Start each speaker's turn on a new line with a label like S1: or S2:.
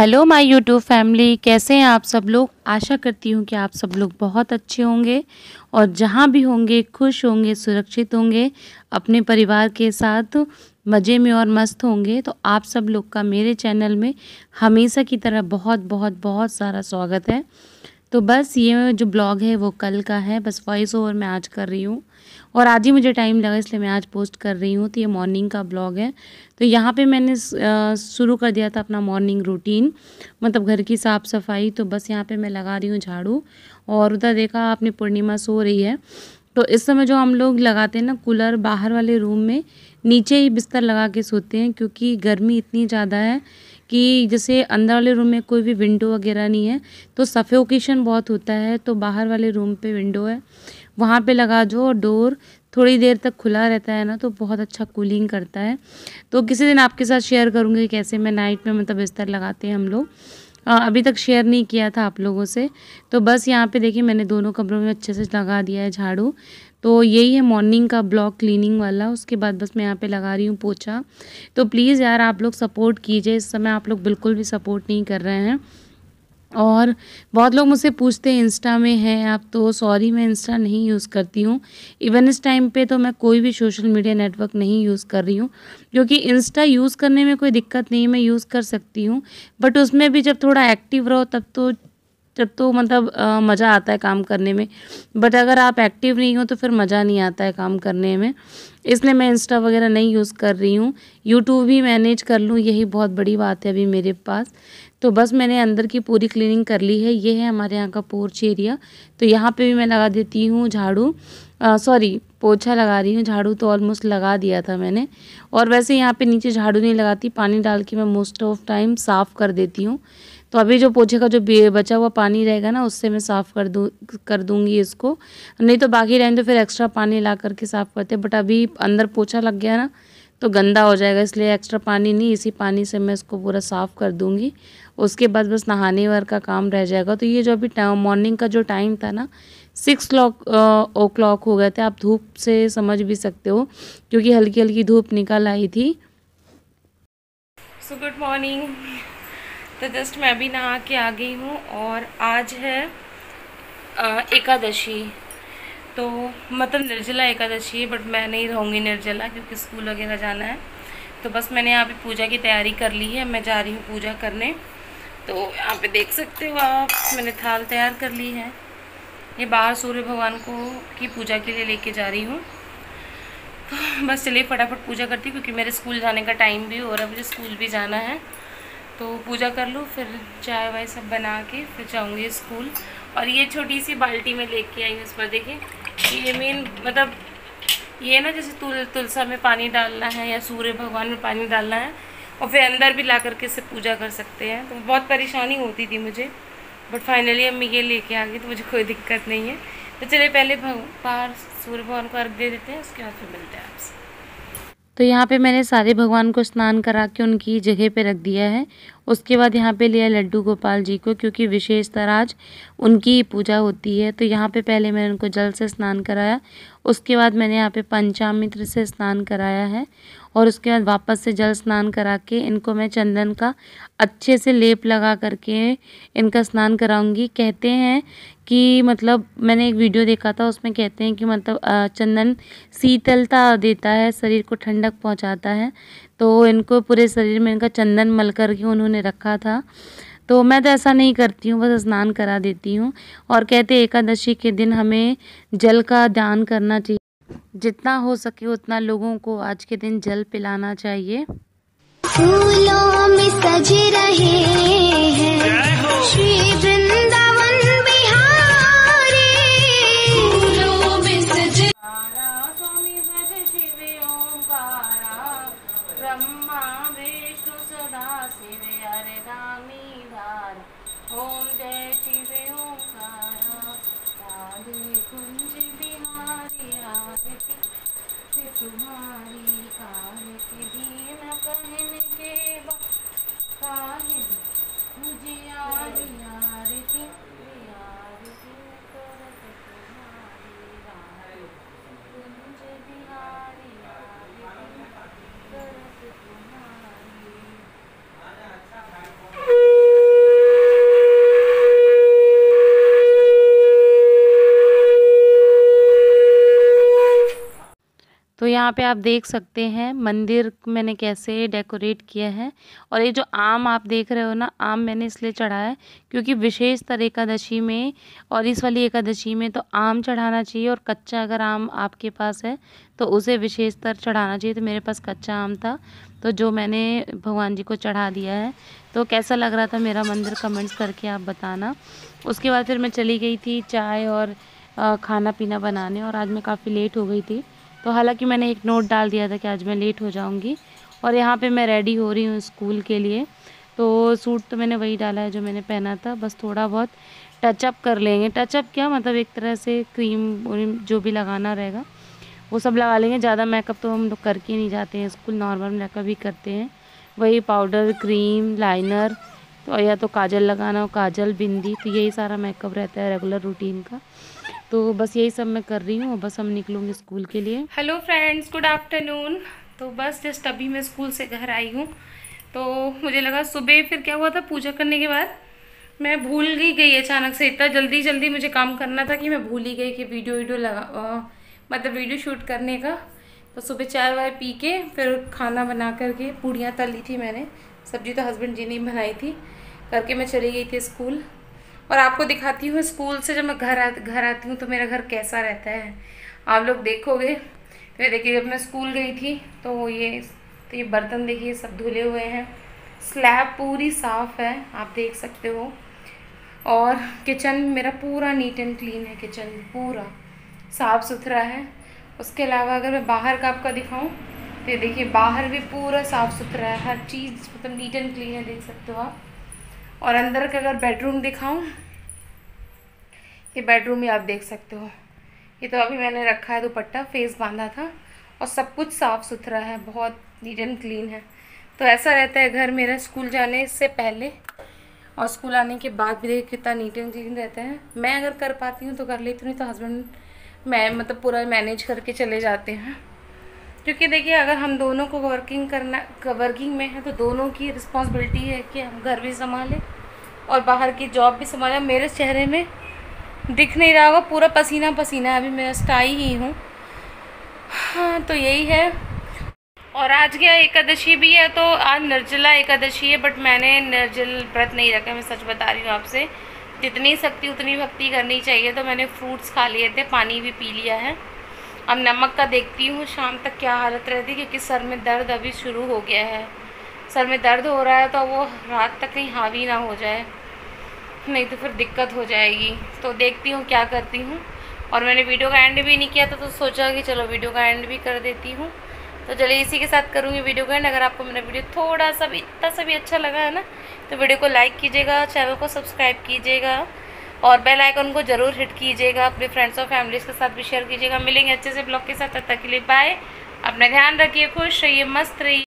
S1: Hello my YouTube family कैसे हैं आप सब लोग? आशा करती हूँ कि आप सब लोग बहुत अच्छे होंगे और जहाँ भी होंगे, खुश होंगे, सुरक्षित होंगे, अपने परिवार के साथ मज़े में और मस्त होंगे तो आप सब लोग का मेरे चैनल में हमेशा की तरह बहुत बहुत बहुत सारा स्वागत है। तो बस ये जो ब्लॉग है वो कल का है, बस वॉइस ओवर मैं आज कर रही हूँ। और आज ही मुझे टाइम लगा, इसलिए मैं आज पोस्ट कर रही हूँ तो ये मॉर्निंग का ब्लॉग है। तो यहाँ पे मैंने शुरू कर दिया था अपना मॉर्निंग रूटीन मतलब घर की साफ़ सफ़ाई। तो बस यहाँ पे मैं लगा रही हूँ झाड़ू, और उधर देखा आपने पूर्णिमा सो रही है। तो इस समय जो हम लोग लगाते हैं ना, कूलर बाहर वाले रूम में, नीचे ही बिस्तर लगा के सोते हैं, क्योंकि गर्मी इतनी ज़्यादा है। कि जैसे अंदर वाले रूम में कोई भी विंडो वगैरह नहीं है तो सफोकेशन बहुत होता है तो बाहर वाले रूम पे विंडो है। वहाँ पे लगा जो डोर थोड़ी देर तक खुला रहता है ना तो बहुत अच्छा कूलिंग करता है। तो किसी दिन आपके साथ शेयर करूँगी कैसे मैं नाइट में मतलब बिस्तर लगाते हैं हम लोग। अभी तक शेयर नहीं किया था आप लोगों से। तो बस यहाँ पे देखिए, मैंने दोनों कमरों में अच्छे से लगा दिया है झाड़ू। तो यही है मॉर्निंग का ब्लॉक क्लीनिंग वाला। उसके बाद बस मैं यहाँ पे लगा रही हूँ पोछा। तो प्लीज़ यार, आप लोग सपोर्ट कीजिए। इस समय आप लोग बिल्कुल भी सपोर्ट नहीं कर रहे हैं। और बहुत लोग मुझसे पूछते हैं, इंस्टा में हैं आप? तो सॉरी, मैं इंस्टा नहीं यूज़ करती हूँ। इवन इस टाइम पे तो मैं कोई भी सोशल मीडिया नेटवर्क नहीं यूज़ कर रही हूँ क्योंकि इंस्टा यूज़ करने में कोई दिक्कत नहीं मैं यूज़ कर सकती हूँ। बट उसमें भी जब थोड़ा एक्टिव रहो, तब तो जब तो मतलब मज़ा आता है काम करने में। बट अगर आप एक्टिव नहीं हो तो फिर मज़ा नहीं आता है काम करने में। इसलिए मैं इंस्टा वगैरह नहीं यूज़ कर रही हूँ। यूट्यूब भी मैनेज कर लूँ, यही बहुत बड़ी बात है अभी मेरे पास। तो बस मैंने अंदर की पूरी क्लीनिंग कर ली है। ये है हमारे यहाँ का पोर्च एरिया तो यहाँ पे भी मैं लगा देती हूँ झाड़ू। सॉरी पोछा लगा रही हूँ। झाड़ू तो ऑलमोस्ट लगा दिया था मैंने। और वैसे यहाँ पे नीचे झाड़ू नहीं लगाती। पानी डाल के मैं मोस्ट ऑफ़ टाइम साफ़ कर देती हूँ। तो अभी जो पोछे का जो बचा हुआ पानी रहेगा ना, उससे मैं साफ़ कर दूँ, कर दूँगी इसको। नहीं तो बाकी रहें तो फिर एक्स्ट्रा पानी ला करके साफ़ करते बट अभी अंदर पोछा लग गया ना तो गंदा हो जाएगा, इसलिए एक्स्ट्रा पानी नहीं, इसी पानी से मैं इसको पूरा साफ़ कर दूँगी। उसके बाद बस नहाने वर का काम रह जाएगा। तो ये जो अभी मॉर्निंग का जो टाइम था ना सिक्स क्लॉक ओ क्लॉक हो गए थे। आप धूप से समझ भी सकते हो, क्योंकि हल्की हल्की धूप निकल आई थी। सो गुड मॉर्निंग तो जस्ट मैं अभी नहा के आ गई हूँ और आज है एकादशी। तो मतलब निर्जला एकादशी है बट मैं नहीं रहूँगी निर्जला क्योंकि स्कूल वगैरह जाना है। तो बस मैंने यहाँ पे पूजा की तैयारी कर ली है, मैं जा रही हूँ पूजा करने। तो यहाँ पे देख सकते हो आप, मैंने थाल तैयार कर ली है। ये बाहर सूर्य भगवान को, की पूजा के लिए लेके जा रही हूँ। तो बस चलिए फटाफट पूजा करती क्योंकि मेरे स्कूल जाने का टाइम भी हो रहा है, मुझे स्कूल भी जाना है। तो पूजा कर लूँ, फिर चाय वाय सब बना के फिर जाऊँगी स्कूल। और ये छोटी सी बाल्टी में लेके आई हूँ इस पर, देखिए। ये मेन मतलब ये ना जैसे तुल, तुलसा में पानी डालना है या सूर्य भगवान में पानी डालना है, और फिर अंदर भी ला करके इससे पूजा कर सकते हैं। तो बहुत परेशानी होती थी मुझे बट फाइनली अब मैं ये लेके आ गई तो मुझे कोई दिक्कत नहीं है। तो चलिए, पहले बाहर सूर्य भगवान को अर्घ दे देते हैं, उसके बाद फिर मिलते हैं आपसे। तो यहाँ पे मैंने सारे भगवान को स्नान करा के उनकी जगह पे रख दिया है। उसके बाद यहाँ पे लिया लड्डू गोपाल जी को, क्योंकि विशेषतर आज उनकी पूजा होती है। तो यहाँ पे पहले मैंने उनको जल से स्नान कराया। उसके बाद मैंने यहाँ पे पंचामित्र से स्नान कराया है। और उसके बाद वापस से जल स्नान करा के इनको मैं चंदन का अच्छे से लेप लगा करके इनका स्नान कराऊँगी। कहते हैं कि मतलब मैंने एक वीडियो देखा था उसमें कहते हैं कि मतलब चंदन शीतलता देता है शरीर को ठंडक पहुंचाता है। तो इनको पूरे शरीर में इनका चंदन मल करके उन्होंने रखा था। तो मैं तो ऐसा नहीं करती हूँ बस स्नान करा देती हूँ। और कहते एकादशी के दिन हमें जल का दान करना चाहिए। जितना हो सके उतना लोगों को आज के दिन जल पिलाना चाहिए। फूलों में सज रहे हैं श्री आरती तुम्हारी काहे के दिन कहन के बाहे मुझे आरी आरती आरती करत तुम्हारी कुंज बिहारी आरती करत तुम्हारी यहाँ पे आप देख सकते हैं, मंदिर मैंने कैसे डेकोरेट किया है। और ये जो आम आप देख रहे हो ना, आम मैंने इसलिए चढ़ाया है क्योंकि विशेष तर एकादशी में और इस वाली एकादशी में तो आम चढ़ाना चाहिए और कच्चा अगर आम आपके पास है तो उसे विशेषतर चढ़ाना चाहिए। तो मेरे पास कच्चा आम था तो जो मैंने भगवान जी को चढ़ा दिया है। तो कैसा लग रहा था मेरा मंदिर कमेंट्स करके आप बताना। उसके बाद फिर मैं चली गई थी चाय और खाना पीना बनाने और आज मैं काफ़ी लेट हो गई थी। तो हालाँकि मैंने एक नोट डाल दिया था कि आज मैं लेट हो जाऊँगी और यहाँ पे मैं रेडी हो रही हूँ स्कूल के लिए। तो सूट तो मैंने वही डाला है जो मैंने पहना था, बस थोड़ा बहुत टचअप कर लेंगे। टचअप क्या? मतलब एक तरह से क्रीम जो भी लगाना रहेगा, वो सब लगा लेंगे। ज़्यादा मेकअप तो हम लोग करके नहीं जाते हैं स्कूल नॉर्मल मेकअप ही करते हैं। वही पाउडर क्रीम लाइनर तो या तो काजल लगाना हो, काजल, बिंदी तो यही सारा मेकअप रहता है रेगुलर रूटीन का। तो बस यही सब मैं कर रही हूँ बस हम निकलूँगी स्कूल के लिए।
S2: हेलो फ्रेंड्स गुड आफ्टरनून तो बस जस्ट अभी मैं स्कूल से घर आई हूँ। तो मुझे लगा सुबह फिर क्या हुआ था पूजा करने के बाद? मैं भूल ही गई अचानक से इतना जल्दी जल्दी मुझे काम करना था कि मैं भूल ही गई कि वीडियो वीडियो लगा आ, मतलब वीडियो शूट करने का। तो सुबह चाय वाय पी के फिर खाना बना करके पूड़ियाँ तली थी मैंने। सब्ज़ी तो हस्बैंड जी ने बनाई थी। करके मैं चली गई थी स्कूल। और आपको दिखाती हूँ, स्कूल से जब मैं घर आ, घर आती हूँ तो मेरा घर कैसा रहता है। आप लोग देखोगे। तो देखिए, जब मैं स्कूल गई थी तो ये तो ये बर्तन देखिए, सब धुले हुए हैं। स्लैब पूरी साफ़ है, आप देख सकते हो। और किचन मेरा पूरा नीट एंड क्लीन है, किचन पूरा साफ़ सुथरा है। उसके अलावा अगर मैं बाहर का आपका दिखाऊँ तो देखिए, बाहर भी पूरा साफ़ सुथरा है। हर चीज़ मतलब नीट एंड क्लीन है, देख सकते हो आप। और अंदर का अगर बेडरूम दिखाऊँ, ये बेडरूम भी आप देख सकते हो। ये तो अभी मैंने रखा है दुपट्टा फेस बांधा था और सब कुछ साफ़ सुथरा है, बहुत नीट एंड क्लीन है। तो ऐसा रहता है घर मेरा स्कूल जाने से पहले और स्कूल आने के बाद भी देखिए कितना नीट एंड क्लीन रहता है। मैं अगर कर पाती हूँ तो कर लेती हूँ तो हस्बैंड मैं मतलब पूरा मैनेज करके चले जाते हैं। क्योंकि देखिए, अगर हम दोनों को वर्किंग करना वर्किंग में है तो दोनों की रिस्पॉन्सिबिलिटी है कि हम घर भी संभालें और बाहर की जॉब भी संभालें। मेरे चेहरे में दिख नहीं रहा होगा, पूरा पसीना पसीना अभी मैं स्टाई ही हूँ। हाँ तो यही है। और आज क्या एकादशी भी है तो आज निर्जला एकादशी है बट मैंने निर्जल व्रत नहीं रखा, मैं सच बता रही हूँ आपसे। जितनी शक्ति, उतनी भक्ति करनी चाहिए तो मैंने फ्रूट्स खा लिए थे, पानी भी पी लिया है। अब नमक का देखती हूँ, शाम तक क्या हालत रहती क्योंकि सर में दर्द अभी शुरू हो गया है। सर में दर्द हो रहा है तो वो रात तक कहीं हावी ना हो जाए, नहीं तो फिर दिक्कत हो जाएगी। तो देखती हूँ क्या करती हूँ। और मैंने वीडियो का एंड भी नहीं किया था तो सोचा कि चलो वीडियो का एंड भी कर देती हूँ। तो चलिए इसी के साथ करूँगी वीडियो का एंड अगर आपको मेरा वीडियो थोड़ा सा भी, इतना सा भी अच्छा लगा है ना तो वीडियो को लाइक कीजिएगा, चैनल को सब्सक्राइब कीजिएगा। और बेल आइकन को ज़रूर हिट कीजिएगा। अपने फ्रेंड्स और फैमिलीज़ के साथ भी शेयर कीजिएगा। मिलेंगे अच्छे से ब्लॉग के साथ। तब तक के लिए बाय अपना ध्यान रखिए, खुश रहिए, मस्त रहिए।